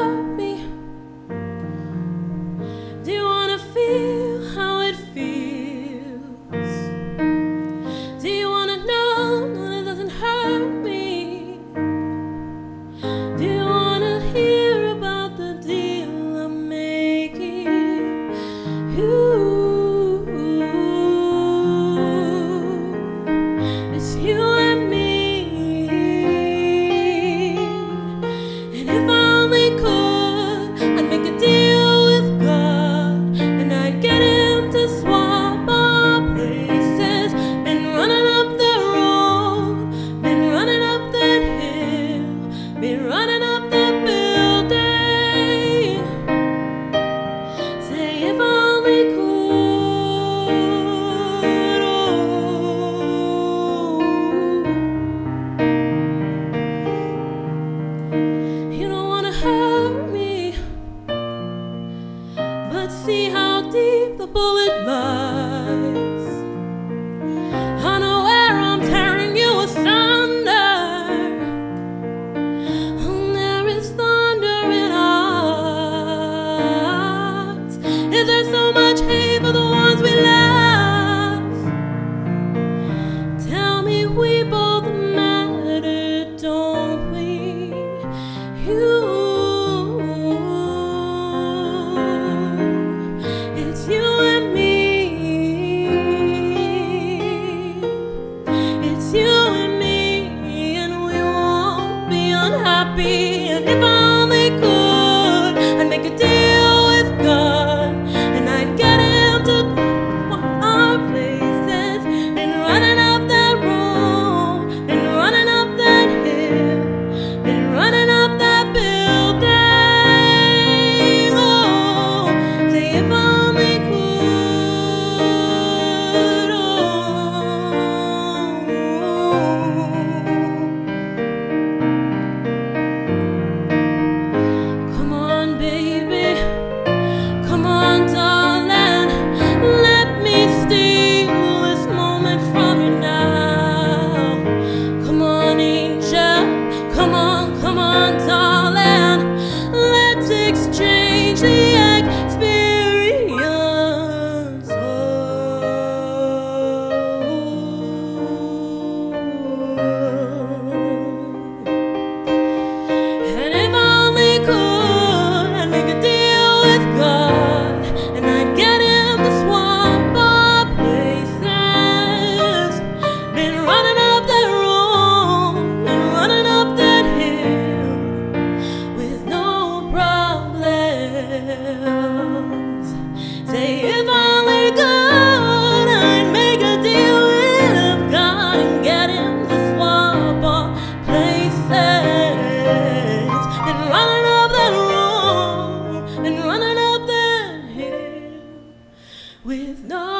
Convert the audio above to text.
love me. Let's see how deep the bullet lies. it's you and me, and we won't be unhappy. And if I with no